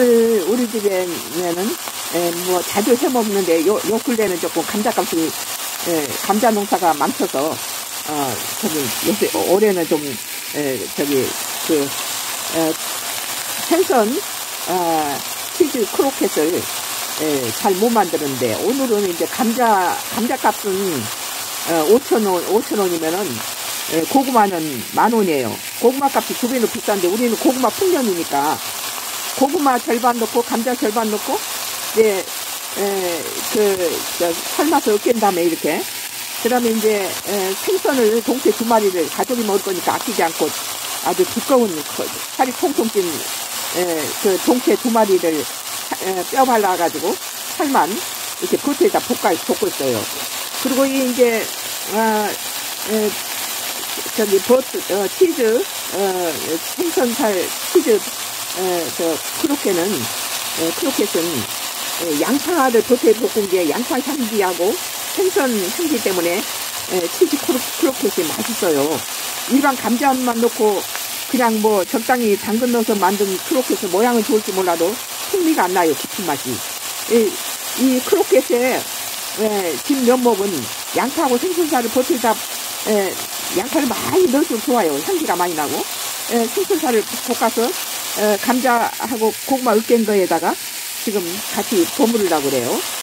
오늘 우리 집에는 에, 뭐 자주 해 먹는데 요, 요 근래는 조금 감자값이 에, 감자 농사가 많쳐서 어 저기 요새 올해는 좀 에, 저기 그 에, 생선 어, 치즈 크로켓을 잘못 만드는데 오늘은 이제 감자 감자값은 어, 5천 원 5천 원이면은 에, 고구마는 만 원이에요. 고구마 값이 두 배는 비싼데 우리는 고구마 풍년이니까 고구마 절반 넣고 감자 절반 넣고 이제 에, 그 저, 삶아서 으깬 다음에 이렇게 그 다음에 이제 에, 생선을 동태 두 마리를 가족이 먹을 거니까 아끼지 않고 아주 두꺼운 그 살이 통통 찐 에, 그 동태 두 마리를 에, 뼈 발라가지고 살만 이렇게 버터에다 볶아 볶고 있어요. 그리고 이 이제 아, 에, 저기 버터 어, 치즈 어, 생선살 치즈 에, 저 크로켓은 에, 크로켓은 에, 양파를 버터에 볶은 게 양파 향기하고 생선 향기 때문에 에, 치즈 크로, 크로켓이 맛있어요. 일반 감자만 넣고 그냥 뭐 적당히 당근 넣어서 만든 크로켓은 모양은 좋을지 몰라도 풍미가 안 나요. 깊은 맛이. 이, 이 크로켓에 에, 집 면목은 양파하고 생선살을 에, 양파를 많이 넣을수록 좋아요. 향기가 많이 나고 에, 생선살을 볶아서 에, 감자하고 고구마 으깬 거에다가 지금 같이 버무리려고 그래요.